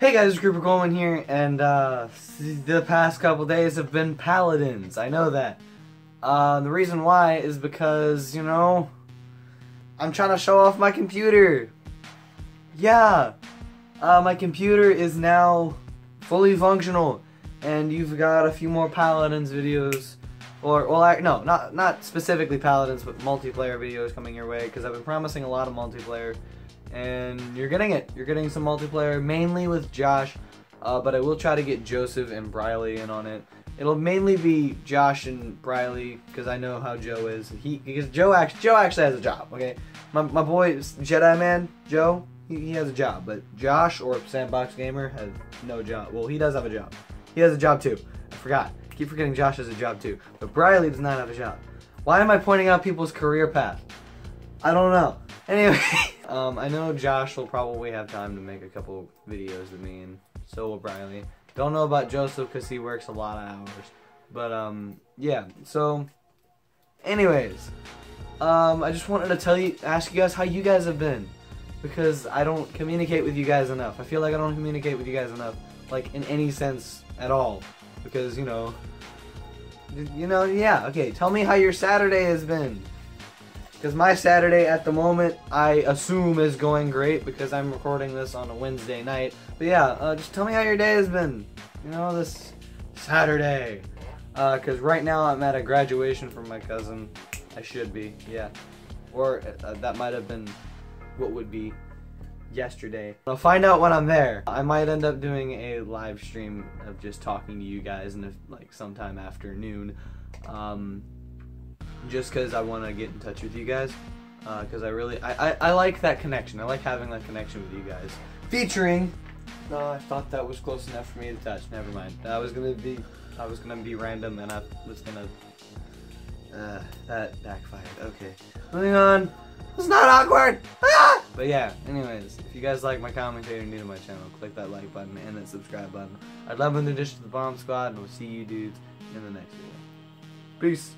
Hey guys, Creeper Coleman here, and uh, the past couple days have been paladins. I know that. Uh, the reason why is because, you know, I'm trying to show off my computer. Yeah, uh, my computer is now fully functional, and you've got a few more paladins videos, or well, I, no, not not specifically paladins, but multiplayer videos coming your way because I've been promising a lot of multiplayer and you're getting it. You're getting some multiplayer, mainly with Josh, uh, but I will try to get Joseph and Briley in on it. It'll mainly be Josh and Briley because I know how Joe is. He because Joe actually Joe actually has a job. Okay, my my boy Jedi Man Joe he, he has a job, but Josh or Sandbox Gamer has no job. Well, he does have a job. He has a job too. I forgot. I keep forgetting Josh has a job too, but Briley does not have a job. Why am I pointing out people's career path? I don't know. Anyway. Um, I know Josh will probably have time to make a couple videos with me, and so will Briley. Don't know about Joseph because he works a lot of hours. But, um, yeah, so, anyways, um, I just wanted to tell you, ask you guys how you guys have been. Because I don't communicate with you guys enough. I feel like I don't communicate with you guys enough, like, in any sense at all. Because, you know, you know, yeah, okay, tell me how your Saturday has been. Because my Saturday at the moment, I assume is going great because I'm recording this on a Wednesday night. But yeah, uh, just tell me how your day has been. You know, this Saturday. Because uh, right now I'm at a graduation from my cousin. I should be, yeah. Or uh, that might have been what would be yesterday. I'll find out when I'm there. I might end up doing a live stream of just talking to you guys in a, like sometime afternoon. Um, just because I want to get in touch with you guys. Because uh, I really, I, I, I, like that connection. I like having that connection with you guys. Featuring, no, I thought that was close enough for me to touch. Never mind. I was gonna be, I was gonna be random, and I was gonna, uh, that backfired. Okay, moving on. It's not awkward. Ah! But yeah, anyways, if you guys like my commentary and new to my channel, click that like button and that subscribe button. I'd love an addition to the bomb squad, and we'll see you dudes in the next video. Peace.